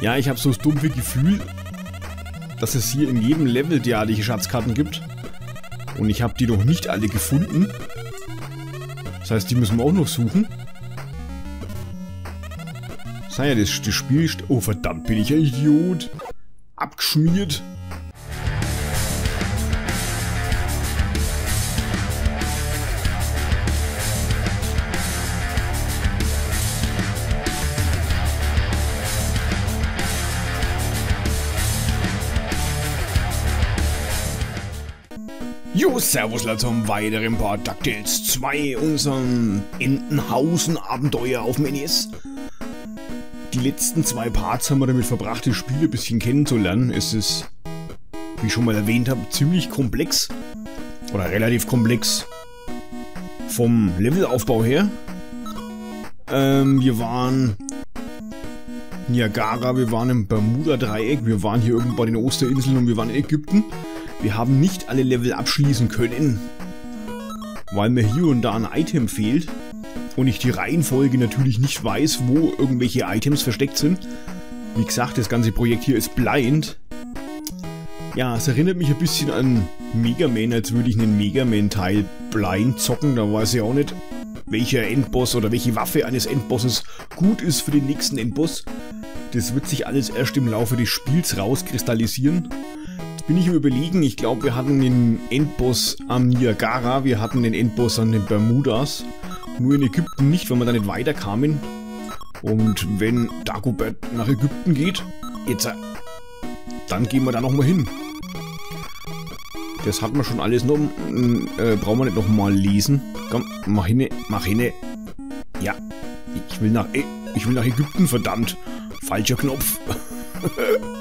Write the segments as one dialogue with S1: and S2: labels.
S1: Ja, ich habe so das dumpfe Gefühl, dass es hier in jedem Level derartige Schatzkarten gibt. Und ich habe die noch nicht alle gefunden. Das heißt, die müssen wir auch noch suchen. Sei ja, das, das Spiel. Oh, verdammt, bin ich ein Idiot. Abgeschmiert. Servus Leute zum weiteren Part DuckTales 2, unserem Entenhausen-Abenteuer auf dem NES. Die letzten zwei Parts haben wir damit verbracht, das Spiel ein bisschen kennenzulernen. Es ist, wie ich schon mal erwähnt habe, ziemlich komplex. Oder relativ komplex. Vom Levelaufbau her. Ähm, wir waren Niagara, wir waren im Bermuda-Dreieck, wir waren hier irgendwo bei den Osterinseln und wir waren in Ägypten. Wir haben nicht alle Level abschließen können, weil mir hier und da ein Item fehlt und ich die Reihenfolge natürlich nicht weiß, wo irgendwelche Items versteckt sind. Wie gesagt, das ganze Projekt hier ist blind. Ja, es erinnert mich ein bisschen an Mega Man, als würde ich einen Mega Man-Teil blind zocken. Da weiß ich auch nicht, welcher Endboss oder welche Waffe eines Endbosses gut ist für den nächsten Endboss. Das wird sich alles erst im Laufe des Spiels rauskristallisieren bin ich Überlegen. Ich glaube, wir hatten den Endboss am Niagara, wir hatten den Endboss an den Bermudas. Nur in Ägypten nicht, weil wir da nicht weiterkamen. Und wenn Dagobert nach Ägypten geht, jetzt, äh, dann gehen wir da nochmal hin. Das hat man schon alles noch, äh, brauchen wir nicht nochmal lesen. Komm, mach hin, mach hin. Ja, ich will nach, ich will nach Ägypten, verdammt. Falscher Knopf.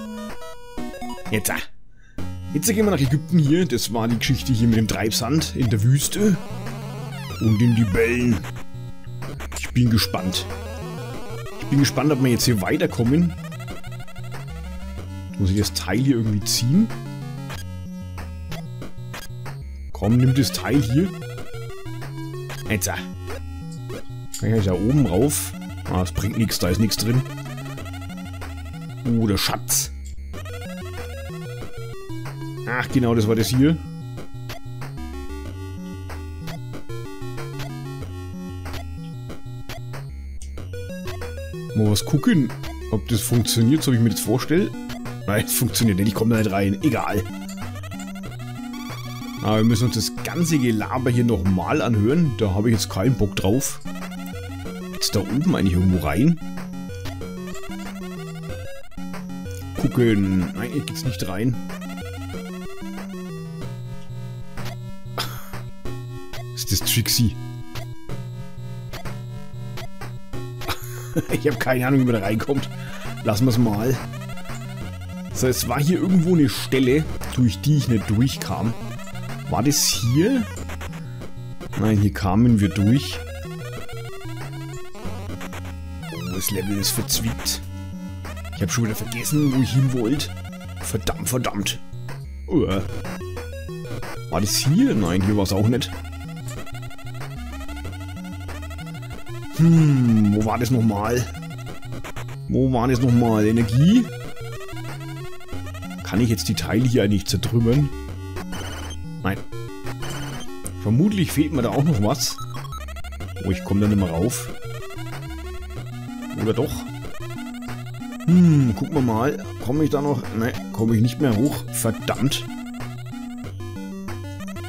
S1: jetzt, äh. Jetzt gehen wir nach Ägypten hier. Das war die Geschichte hier mit dem Treibsand in der Wüste. Und in die Bällen. Ich bin gespannt. Ich bin gespannt, ob wir jetzt hier weiterkommen. Muss ich das Teil hier irgendwie ziehen? Komm, nimm das Teil hier. Jetzt. Kann ich da oben rauf? Ah, das bringt nichts, da ist nichts drin. Oh, der Schatz. Ach, genau, das war das hier. Mal was gucken, ob das funktioniert, so wie ich mir das vorstelle. Nein, es funktioniert nicht, ich komme da nicht rein. Egal. Aber wir müssen uns das ganze Gelaber hier nochmal anhören. Da habe ich jetzt keinen Bock drauf. Jetzt da oben eigentlich irgendwo rein? Gucken. Nein, hier geht's nicht rein. Trixie? ich habe keine Ahnung, wie man da reinkommt. Lassen wir es mal. So, es war hier irgendwo eine Stelle, durch die ich nicht durchkam. War das hier? Nein, hier kamen wir durch. Oh, das Level ist verzwickt. Ich habe schon wieder vergessen, wo ich hin wollte. Verdammt, verdammt. Oh. War das hier? Nein, hier war es auch nicht. Hm, wo war das nochmal? Wo war das nochmal? Energie? Kann ich jetzt die Teile hier eigentlich zertrümmern? Nein. Vermutlich fehlt mir da auch noch was. Oh, ich komme da nicht mehr rauf. Oder doch? Hm, gucken wir mal. Komme ich da noch? Nein, komme ich nicht mehr hoch. Verdammt.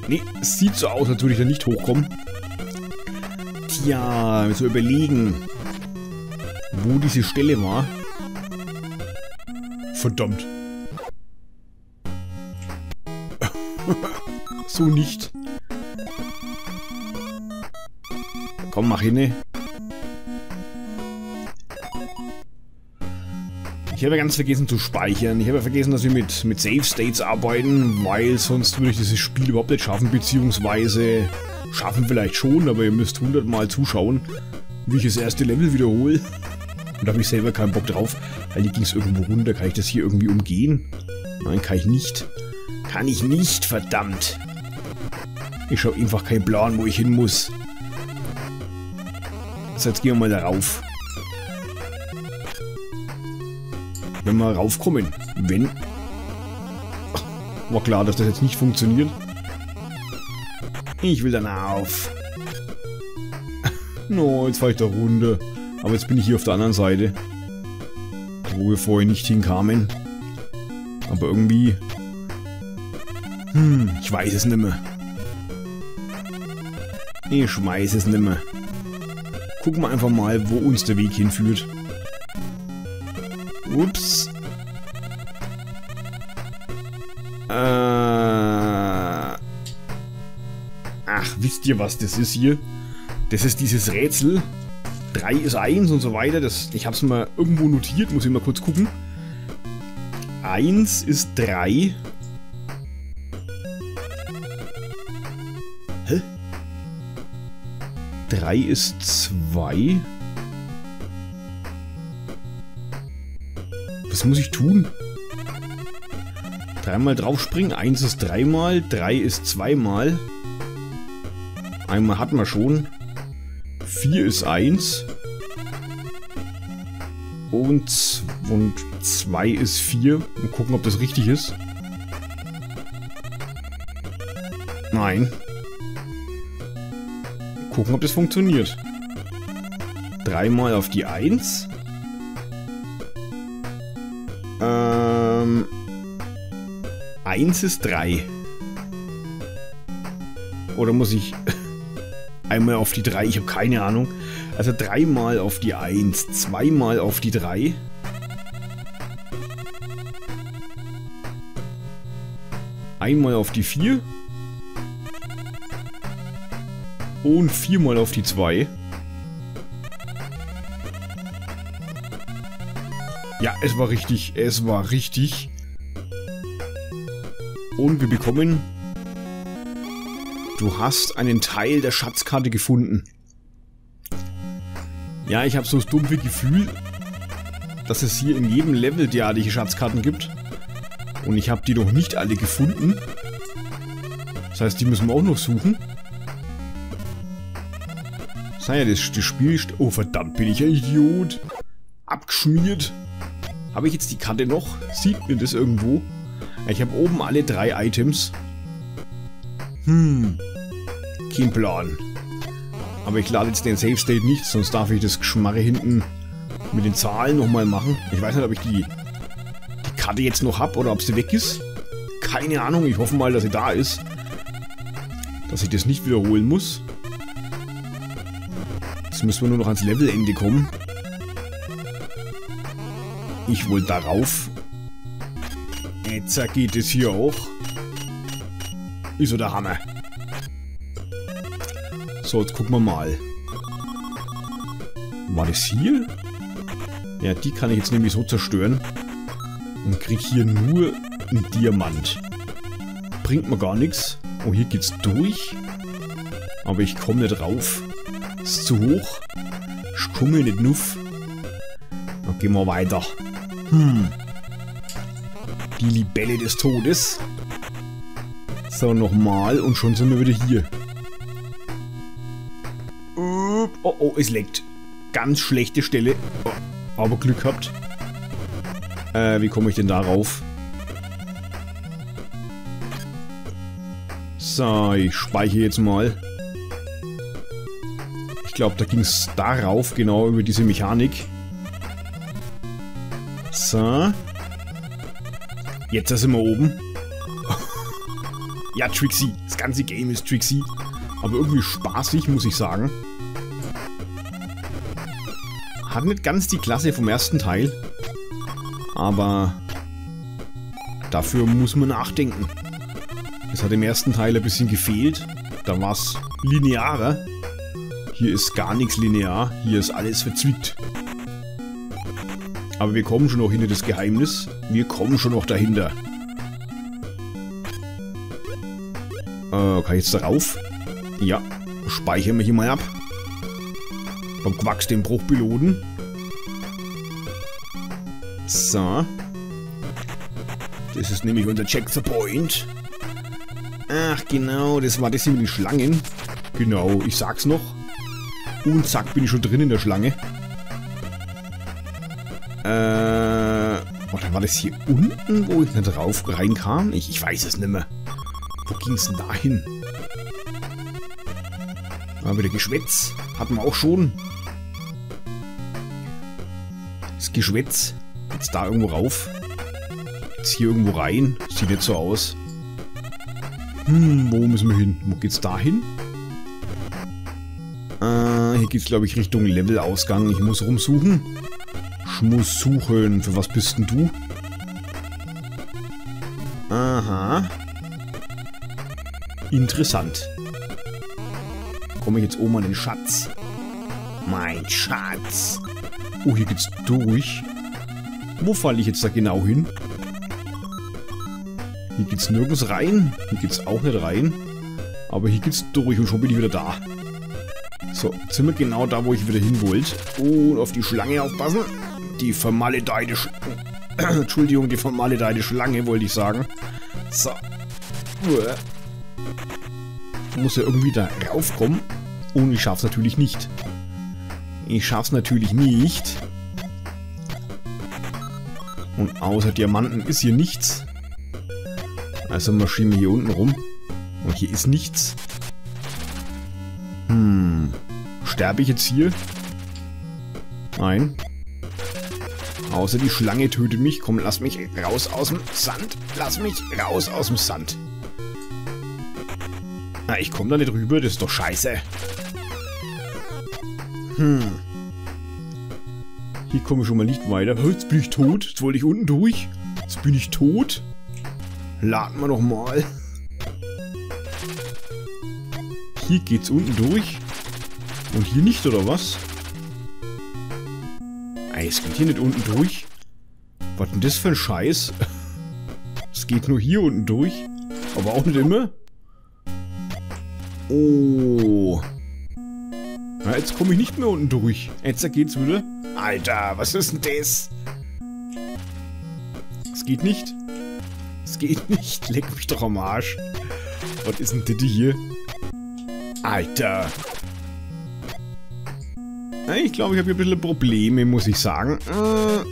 S1: Nee, sieht so aus, als würde ich da nicht hochkommen. Tja, so überlegen, wo diese Stelle war. Verdammt. so nicht. Komm, mach hin. Ich habe ganz vergessen zu speichern. Ich habe vergessen, dass wir mit, mit Save States arbeiten, weil sonst würde ich dieses Spiel überhaupt nicht schaffen, beziehungsweise Schaffen vielleicht schon, aber ihr müsst hundertmal zuschauen, wie ich das erste Level wiederhole. Und da habe ich selber keinen Bock drauf, weil hier ging es irgendwo runter. Kann ich das hier irgendwie umgehen? Nein, kann ich nicht. Kann ich nicht, verdammt. Ich habe einfach keinen Plan, wo ich hin muss. So, jetzt gehen wir mal darauf. wenn wir raufkommen. Wenn... War klar, dass das jetzt nicht funktioniert. Ich will dann auf. No, jetzt fahre ich da runter. Aber jetzt bin ich hier auf der anderen Seite. Wo wir vorher nicht hinkamen. Aber irgendwie... Hm, ich weiß es nicht mehr. Ich weiß es nicht mehr. Gucken wir einfach mal, wo uns der Weg hinführt. Ups. Wisst ihr, was das ist hier? Das ist dieses Rätsel. 3 ist 1 und so weiter. Das, ich habe es mal irgendwo notiert, muss ich mal kurz gucken. 1 ist 3. Hä? 3 ist 2. Was muss ich tun? Dreimal draufspringen. 1 ist dreimal. 3 ist zweimal. Einmal hatten wir schon. 4 ist 1. Und, und 2 ist 4. Und gucken, ob das richtig ist. Nein. Gucken, ob das funktioniert. Dreimal auf die 1. Ähm. 1 ist 3. Oder muss ich einmal auf die 3? Ich habe keine Ahnung. Also dreimal auf die 1, zweimal auf die 3. Einmal auf die 4. Und viermal auf die 2. Ja, es war richtig. Es war richtig. Und wir bekommen... Du hast einen Teil der Schatzkarte gefunden. Ja, ich habe so das dumpfe Gefühl, dass es hier in jedem Level derartige Schatzkarten gibt. Und ich habe die noch nicht alle gefunden. Das heißt, die müssen wir auch noch suchen. Sei das, das Spiel. Oh, verdammt, bin ich ein Idiot. Abgeschmiert. Habe ich jetzt die Karte noch? Sieht mir das irgendwo? Ich habe oben alle drei Items. Hm. Kein Plan. Aber ich lade jetzt den Save State nicht, sonst darf ich das Geschmarre hinten mit den Zahlen nochmal machen. Ich weiß nicht, ob ich die, die Karte jetzt noch habe oder ob sie weg ist. Keine Ahnung, ich hoffe mal, dass sie da ist. Dass ich das nicht wiederholen muss. Jetzt müssen wir nur noch ans Levelende kommen. Ich wollte darauf. Jetzt geht es hier auch. Ist so der Hammer. So, jetzt gucken wir mal. War das hier? Ja, die kann ich jetzt nämlich so zerstören. Und krieg hier nur einen Diamant. Bringt mir gar nichts. Oh, hier geht's durch. Aber ich komme nicht rauf. Ist zu hoch. Ich komme nicht nuff. Dann gehen wir weiter. Hm. Die Libelle des Todes. So, nochmal. Und schon sind wir wieder hier. Oh, oh, es leckt. Ganz schlechte Stelle. Oh, aber Glück gehabt. Äh, wie komme ich denn darauf? So, ich speichere jetzt mal glaube, da ging es darauf, genau über diese Mechanik. So. Jetzt sind wir oben. Ja, Trixie. Das ganze Game ist Trixie. Aber irgendwie spaßig, muss ich sagen. Hat nicht ganz die Klasse vom ersten Teil. Aber dafür muss man nachdenken. Es hat im ersten Teil ein bisschen gefehlt. Da war es linearer. Hier ist gar nichts linear, hier ist alles verzwickt. Aber wir kommen schon noch hinter das Geheimnis. Wir kommen schon noch dahinter. Kann ich jetzt darauf? Ja. Speichern wir hier mal ab. Beim Quacks den Bruchpiloten. So. Das ist nämlich unser Check the Point. Ach genau, das war das hier mit den Schlangen. Genau, ich sag's noch. Und zack, bin ich schon drin in der Schlange. Äh, da war das hier unten, wo ich da drauf reinkam? Ich, ich weiß es nicht mehr. Wo ging es denn da hin? War wieder Geschwätz. Hatten wir auch schon. Das Geschwätz. Jetzt da irgendwo rauf. Jetzt hier irgendwo rein. Sieht nicht so aus. Hm, wo müssen wir hin? Wo geht's da hin? Äh, hier geht's, glaube ich, Richtung Levelausgang. Ich muss rumsuchen. Ich muss suchen. Für was bist denn du? Aha. Interessant. Komme ich jetzt oben an den Schatz? Mein Schatz. Oh, hier geht's durch. Wo falle ich jetzt da genau hin? Hier geht's nirgends rein. Hier geht's auch nicht rein. Aber hier geht's durch und schon bin ich wieder da. So, sind wir genau da, wo ich wieder hin wollte. Und auf die Schlange aufpassen. Die vermaledeite Sch Entschuldigung, die vermaledeite Schlange, wollte ich sagen. So. Muss ja irgendwie da raufkommen. Und ich schaff's natürlich nicht. Ich schaff's natürlich nicht. Und außer Diamanten ist hier nichts. Also marschieren wir hier unten rum. Und hier ist nichts. Hm. Sterbe ich jetzt hier? Nein. Außer die Schlange tötet mich. Komm, lass mich raus aus dem Sand. Lass mich raus aus dem Sand. Na, ich komme da nicht rüber. Das ist doch scheiße. Hm. Hier komme ich schon mal nicht weiter. Jetzt bin ich tot. Jetzt wollte ich unten durch. Jetzt bin ich tot. Laden wir noch mal. Hier geht's unten durch. Und hier nicht, oder was? Es geht hier nicht unten durch. Was denn das für ein Scheiß? Es geht nur hier unten durch. Aber auch nicht immer. Oh. Jetzt komme ich nicht mehr unten durch. Jetzt geht's wieder. Alter, was ist denn das? Es geht nicht. Es geht nicht. Leck mich doch am Arsch. Was ist denn das hier? Alter. Ich glaube, ich habe hier ein bisschen Probleme, muss ich sagen. Äh.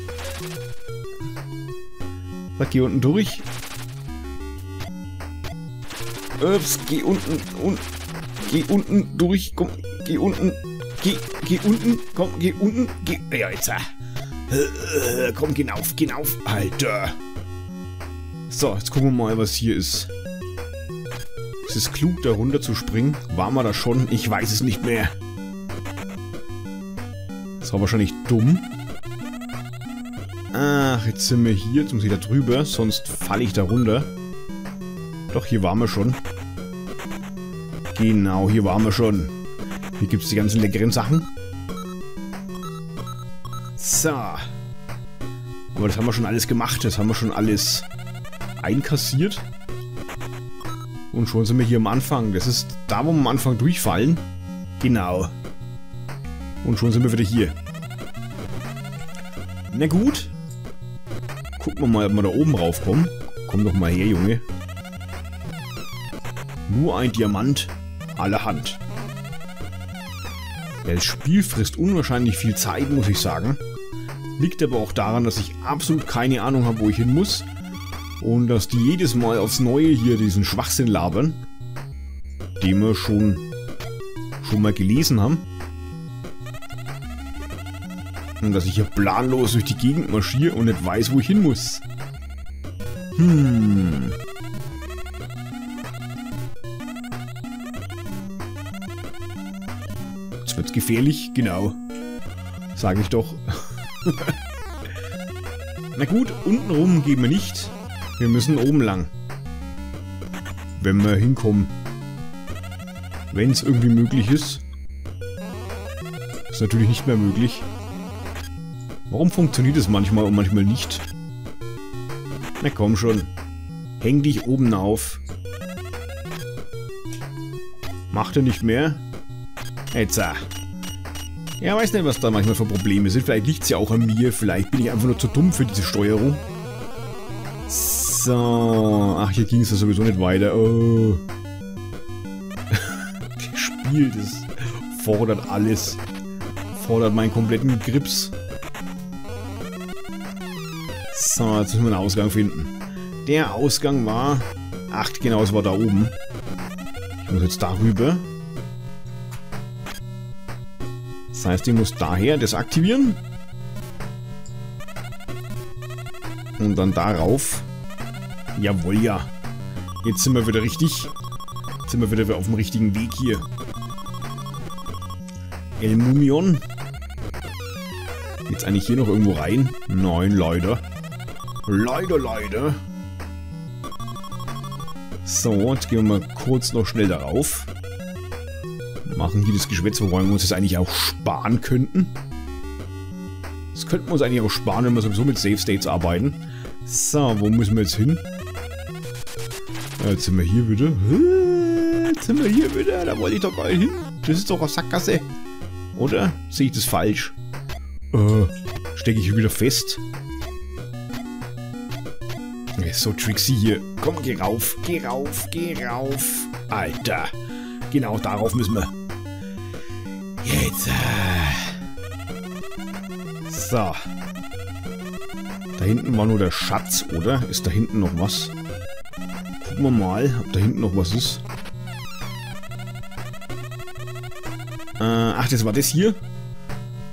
S1: Was, geh unten durch? Ups, geh unten, un, geh unten durch, komm, geh unten, geh, geh unten, komm, geh unten, geh, ja, jetzt, äh, komm, geh auf, geh auf, Alter. So, jetzt gucken wir mal, was hier ist. Ist es klug, da runter zu springen? War man da schon? Ich weiß es nicht mehr. Das war wahrscheinlich dumm. Ach, jetzt sind wir hier. Jetzt muss ich da drüber, sonst falle ich da runter. Doch, hier waren wir schon. Genau, hier waren wir schon. Hier gibt es die ganzen leckeren Sachen. So. Aber das haben wir schon alles gemacht. Das haben wir schon alles einkassiert. Und schon sind wir hier am Anfang. Das ist da, wo wir am Anfang durchfallen. Genau. Und schon sind wir wieder hier. Na gut. Gucken wir mal, ob wir da oben raufkommen. Komm doch mal her, Junge. Nur ein Diamant, allerhand. Ja, das Spiel frisst unwahrscheinlich viel Zeit, muss ich sagen. Liegt aber auch daran, dass ich absolut keine Ahnung habe, wo ich hin muss. Und dass die jedes Mal aufs Neue hier diesen Schwachsinn labern. Den wir schon, schon mal gelesen haben. Und dass ich hier planlos durch die Gegend marschiere und nicht weiß, wo ich hin muss. Hm. Wird's gefährlich, genau. Sage ich doch. Na gut, unten rum gehen wir nicht. Wir müssen oben lang. Wenn wir hinkommen. Wenn es irgendwie möglich ist. Ist natürlich nicht mehr möglich. Warum funktioniert es manchmal und manchmal nicht? Na komm schon. Häng dich oben auf. Macht er nicht mehr? Jetzt. Ah. Ja, weiß nicht, was da manchmal für Probleme sind. Vielleicht liegt es ja auch an mir. Vielleicht bin ich einfach nur zu dumm für diese Steuerung. So. Ach, hier ging es ja sowieso nicht weiter. Oh. das Spiel, das fordert alles. Fordert meinen kompletten Grips. So, jetzt müssen wir einen Ausgang finden. Der Ausgang war... Ach, genau, es war da oben. Ich muss jetzt darüber. Das heißt, ich muss daher das aktivieren. Und dann darauf. Jawohl, ja. Jetzt sind wir wieder richtig. Jetzt sind wir wieder auf dem richtigen Weg hier. El Mumion. Jetzt eigentlich hier noch irgendwo rein? Nein, leider. Leider, leider. So, jetzt gehen wir mal kurz noch schnell darauf. Machen hier das Geschwätz, wobei wir uns das eigentlich auch sparen könnten. Das könnten wir uns eigentlich auch sparen, wenn wir sowieso mit Save States arbeiten. So, wo müssen wir jetzt hin? Jetzt sind wir hier wieder. Jetzt sind wir hier wieder. Da wollte ich doch nicht hin. Das ist doch eine Sackgasse. Oder? Sehe ich das falsch? Äh, stecke ich wieder fest? So tricksy hier. Komm, geh rauf, geh rauf, geh rauf. Alter. Genau darauf müssen wir. So. Da hinten war nur der Schatz, oder? Ist da hinten noch was? Gucken wir mal, ob da hinten noch was ist. Äh, ach, das war das hier.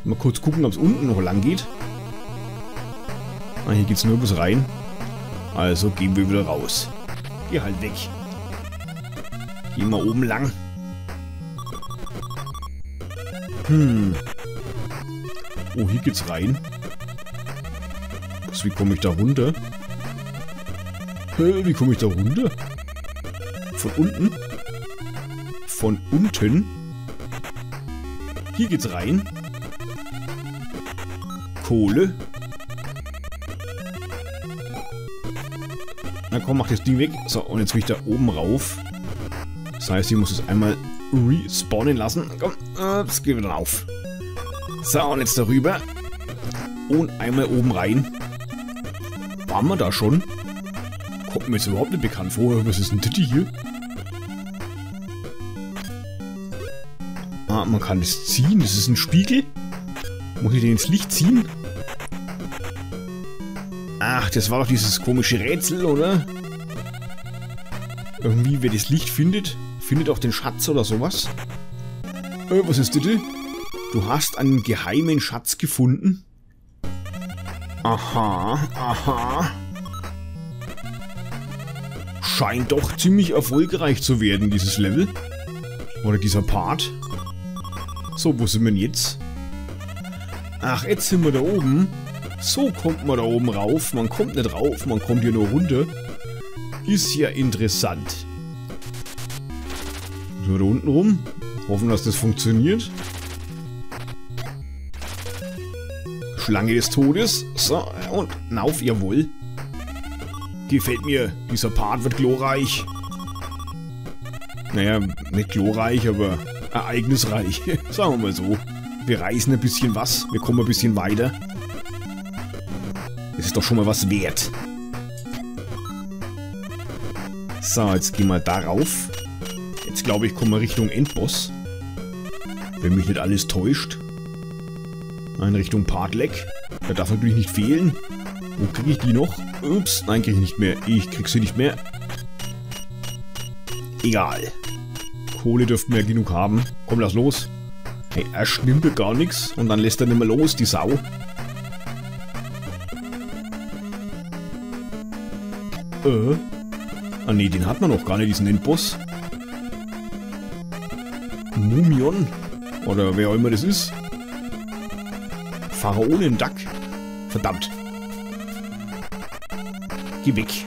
S1: Mal kurz gucken, ob es unten noch lang geht. Ah, hier geht's nur bis rein. Also gehen wir wieder raus. Geh halt weg. Geh mal oben lang. Hm. Oh, hier geht's rein. wie komme ich da runter? Wie komme ich da runter? Von unten? Von unten? Hier geht's rein. Kohle. Na komm, mach das Ding weg. So, und jetzt will ich da oben rauf. Das heißt, ich muss es einmal respawnen lassen. Komm, ups, gehen wir dann auf. So, und jetzt darüber. Und einmal oben rein. Waren wir da schon? Kommt mir jetzt überhaupt nicht bekannt vor. Was ist denn das hier? Ah, man kann das ziehen. Das ist ein Spiegel. Muss ich den ins Licht ziehen? Ach, das war doch dieses komische Rätsel, oder? Irgendwie, wer das Licht findet, findet auch den Schatz oder sowas. Äh, was ist das? Du hast einen geheimen Schatz gefunden? Aha, aha. Scheint doch ziemlich erfolgreich zu werden, dieses Level. Oder dieser Part. So, wo sind wir denn jetzt? Ach, jetzt sind wir da oben. So kommt man da oben rauf. Man kommt nicht rauf, man kommt hier nur runter. Ist ja interessant. So, da unten rum. Hoffen, dass das funktioniert. Schlange des Todes. So, und auf, jawohl. Gefällt mir. Dieser Part wird glorreich. Naja, nicht glorreich, aber ereignisreich. Sagen wir mal so. Wir reißen ein bisschen was. Wir kommen ein bisschen weiter. Das ist doch schon mal was wert. So, jetzt gehen wir darauf. Jetzt glaube ich, kommen wir Richtung Endboss. Wenn mich nicht alles täuscht. In Richtung Partlek. Der darf natürlich nicht fehlen. Wo kriege ich die noch? Ups, nein, kriege ich nicht mehr. Ich krieg sie nicht mehr. Egal. Kohle dürften wir genug haben. Komm, lass los. Hey, erst nimmt er gar nichts und dann lässt er nicht mehr los, die Sau. Äh. Ah ne, den hat man noch gar nicht, diesen Endboss. Mumion. Oder wer auch immer das ist. Pharaonen-Duck. Verdammt. Geh weg.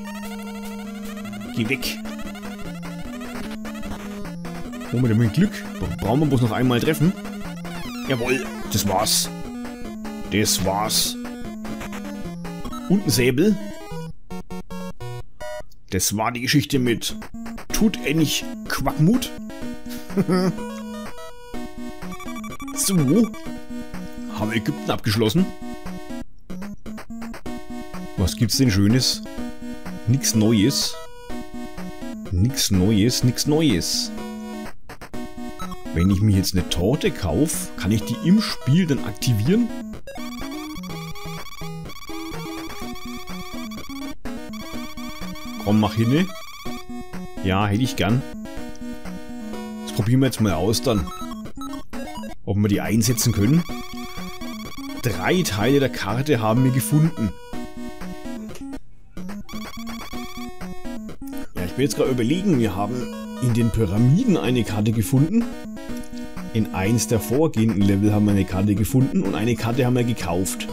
S1: Geh weg. Moment, mit Glück. Brauchen wir bloß noch einmal treffen. Jawohl, das war's. Das war's. Und ein Säbel. Das war die Geschichte mit Tut endlich Quackmut. so. Haben Ägypten abgeschlossen. Was gibt's denn Schönes? Nix Neues. Nix Neues, nix Neues. Wenn ich mir jetzt eine Torte kaufe, kann ich die im Spiel dann aktivieren? Komm, mach hin. Ja, hätte ich gern. Das probieren wir jetzt mal aus dann. Ob wir die einsetzen können. Drei Teile der Karte haben wir gefunden. Ja, ich will jetzt gerade überlegen, wir haben in den Pyramiden eine Karte gefunden. In eins der vorgehenden Level haben wir eine Karte gefunden und eine Karte haben wir gekauft.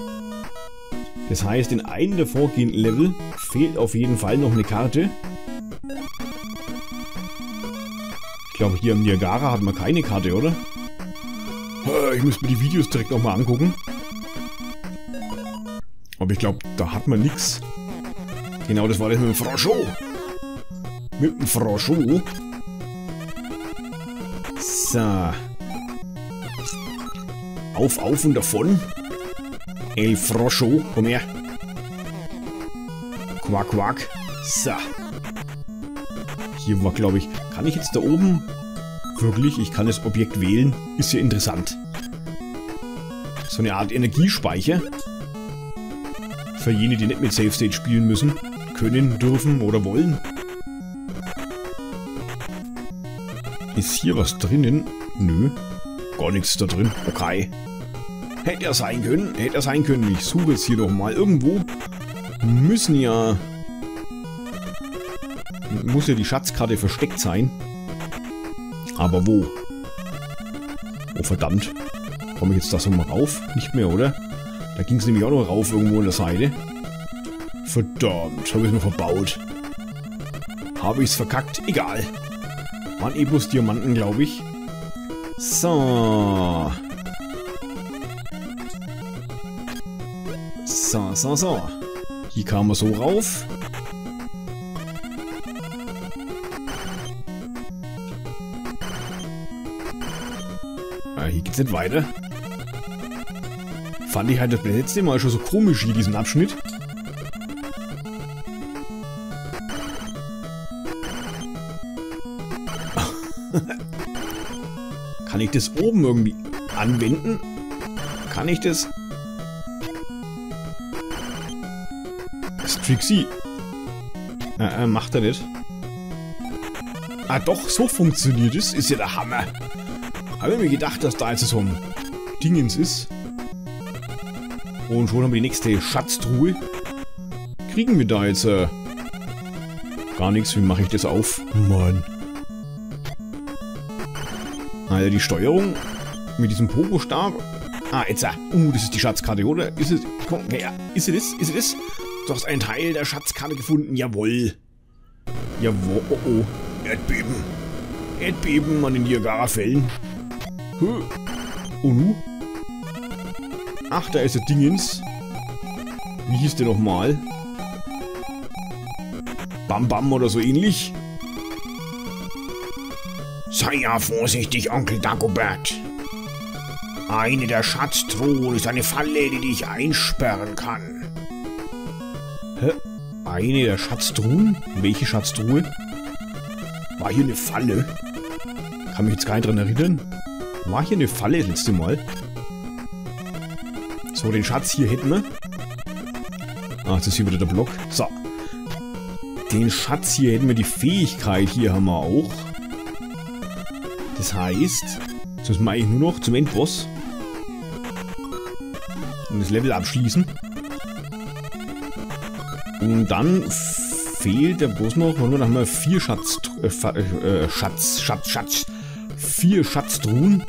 S1: Das heißt, in einem der vorgehenden Level fehlt auf jeden Fall noch eine Karte. Ich glaube, hier im Niagara hat man keine Karte, oder? Ich muss mir die Videos direkt nochmal angucken. Aber ich glaube, da hat man nichts. Genau, das war das mit dem Froscho. Mit dem Froscho. So. Auf, auf und davon. El Froscho, komm her. Quack, quack. So. Hier war, glaube ich... Kann ich jetzt da oben... Wirklich, ich kann das Objekt wählen. Ist ja interessant. So eine Art Energiespeicher. Für jene, die nicht mit Safe State spielen müssen. Können, dürfen oder wollen. Ist hier was drinnen? Nö. Gar nichts da drin. Okay. Hätte er sein können, hätte er sein können. Ich suche jetzt hier doch mal. Irgendwo müssen ja... Muss ja die Schatzkarte versteckt sein. Aber wo? Oh verdammt. Komme ich jetzt da so mal rauf? Nicht mehr, oder? Da ging es nämlich auch noch rauf irgendwo an der Seite. Verdammt, habe ich es mir verbaut. Habe ich es verkackt? Egal. Waren eh bloß Diamanten, glaube ich. So. So, so, so. Hier kam er so rauf. Ah, hier geht's nicht weiter. Fand ich halt das letzte Mal schon so komisch hier, diesen Abschnitt. Kann ich das oben irgendwie anwenden? Kann ich das Trixie. Äh, äh, macht er nicht. Ah, doch, so funktioniert es. Ist ja der Hammer. Habe mir gedacht, dass da jetzt so ein Dingens ist. Und schon haben wir die nächste Schatztruhe. Kriegen wir da jetzt äh, gar nichts. Wie mache ich das auf? Mann. Alter, die Steuerung mit diesem Pogo-Stab. Ah, jetzt. Uh, das ist die Schatzkarte, oder? Ist es. Komm, ja, ist es das? Ist es das? Du hast einen Teil der Schatzkarte gefunden. Jawohl. Jawohl. Oh, oh. Erdbeben. Erdbeben an den Niagara-Fällen. Oh, nu? Ach, da ist der Dingens. Wie hieß der nochmal? Bam Bam oder so ähnlich? Sei ja vorsichtig, Onkel Dagobert. Eine der Schatztruhen ist eine Falle, die dich einsperren kann. Hä? Eine der Schatztruhen? Welche Schatztruhe? War hier eine Falle? Kann mich jetzt gar nicht dran erinnern. War hier eine Falle das letzte Mal? So, den Schatz hier hätten wir. Ach, das ist hier wieder der Block. So. Den Schatz hier hätten wir, die Fähigkeit hier haben wir auch. Das heißt, jetzt müssen wir eigentlich nur noch zum Endboss. Und das Level abschließen. Und dann fehlt der Bus noch, und dann haben wir vier Schatz, äh, äh, Schatz, Schatz, Schatz, vier Schatztruhen.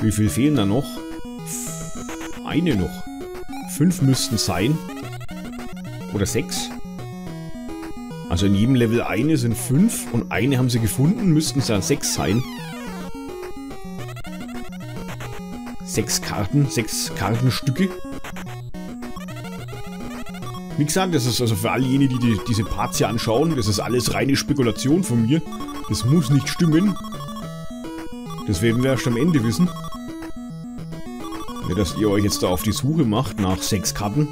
S1: Wie viel fehlen da noch? Eine noch. Fünf müssten sein. Oder sechs. Also in jedem Level eine sind fünf und eine haben sie gefunden, müssten es dann sechs sein. Sechs Karten, sechs Kartenstücke. Wie gesagt, das ist also für all jene, die, die diese Parts hier anschauen, das ist alles reine Spekulation von mir. Das muss nicht stimmen. Das werden wir erst am Ende wissen. Dass ihr euch jetzt da auf die Suche macht nach sechs Karten.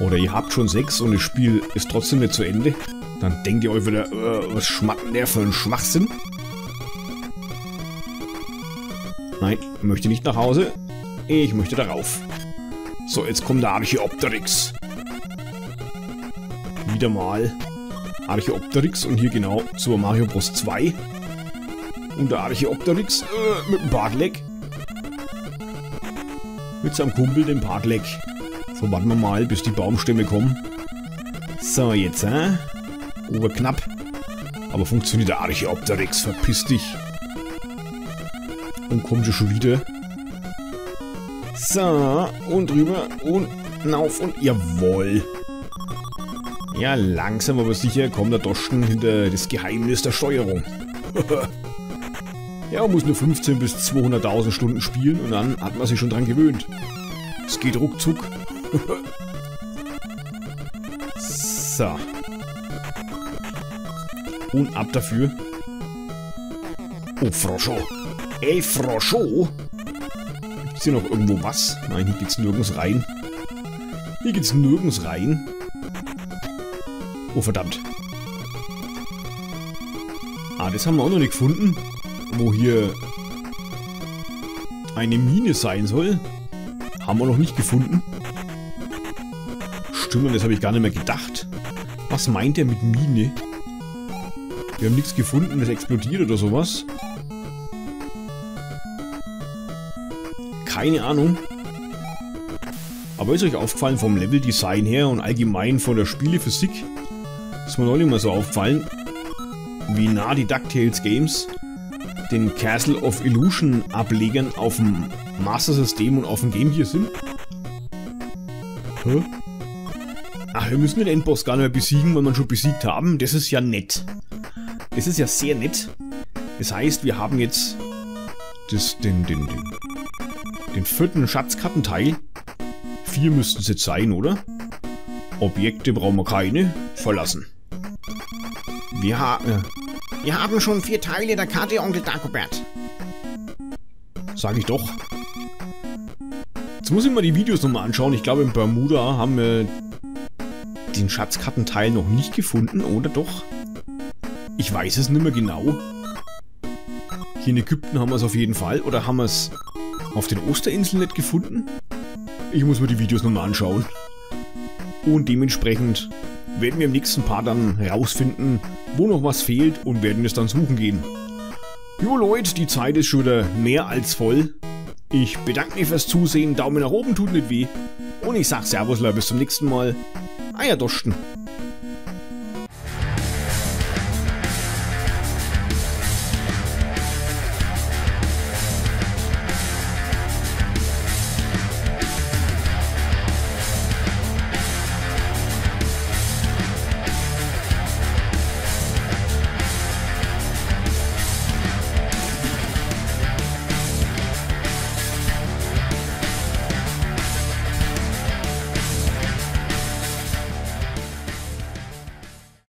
S1: Oder ihr habt schon sechs und das Spiel ist trotzdem nicht zu Ende. Dann denkt ihr euch wieder, äh, was schmatten der für ein Schwachsinn? Nein, möchte nicht nach Hause. Ich möchte darauf. So, jetzt kommt der Archeopteryx. wieder mal Archeopteryx und hier genau zur Mario Bros. 2. Und der Archeopteryx äh, mit dem Bartleck. Mit seinem Kumpel, dem Bartleck. So, warten wir mal, bis die Baumstämme kommen. So, jetzt, hä? Äh? Oberknapp. Aber funktioniert der Archeopteryx, verpiss dich. Und kommt schon wieder. So, und drüber und Nauf und jawohl. Ja, langsam aber sicher kommt der Doschen hinter das Geheimnis der Steuerung. ja, man muss nur 15 bis 200.000 Stunden spielen und dann hat man sich schon dran gewöhnt. Es geht ruckzuck. so. Und ab dafür. Oh, Froscho. Ey, Froscho. Gibt's hier noch irgendwo was? Nein, hier geht's nirgends rein. Hier geht's nirgends rein. Oh, verdammt. Ah, das haben wir auch noch nicht gefunden. Wo hier eine Mine sein soll. Haben wir noch nicht gefunden. Stimmt, das habe ich gar nicht mehr gedacht. Was meint er mit Mine? Wir haben nichts gefunden, das explodiert oder sowas. Keine Ahnung. Aber ist euch aufgefallen vom Leveldesign her und allgemein von der Spielephysik? Ist mir neulich mal so aufgefallen, wie nah die DuckTales Games den Castle of Illusion Ablegern auf dem Master System und auf dem Game Gear sind? Hä? Ach, wir müssen den Endboss gar nicht mehr besiegen, weil wir ihn schon besiegt haben. Das ist ja nett. Das ist ja sehr nett. Das heißt, wir haben jetzt das, den, den, den, den vierten Schatzkartenteil Vier müssten es jetzt sein, oder? Objekte brauchen wir keine. Verlassen. Wir, ha äh, wir haben schon vier Teile der Karte, Onkel Dagobert. Sag ich doch. Jetzt muss ich mal die Videos nochmal anschauen. Ich glaube, in Bermuda haben wir den Schatzkartenteil noch nicht gefunden, oder doch? Ich weiß es nicht mehr genau. Hier in Ägypten haben wir es auf jeden Fall. Oder haben wir es auf den Osterinseln nicht gefunden? Ich muss mir die Videos nochmal anschauen. Und dementsprechend werden wir im nächsten Part dann herausfinden, wo noch was fehlt und werden es dann suchen gehen. Jo Leute, die Zeit ist schon wieder mehr als voll. Ich bedanke mich fürs Zusehen, Daumen nach oben tut nicht weh. Und ich sag Servus, Leute, bis zum nächsten Mal. Eierdosten.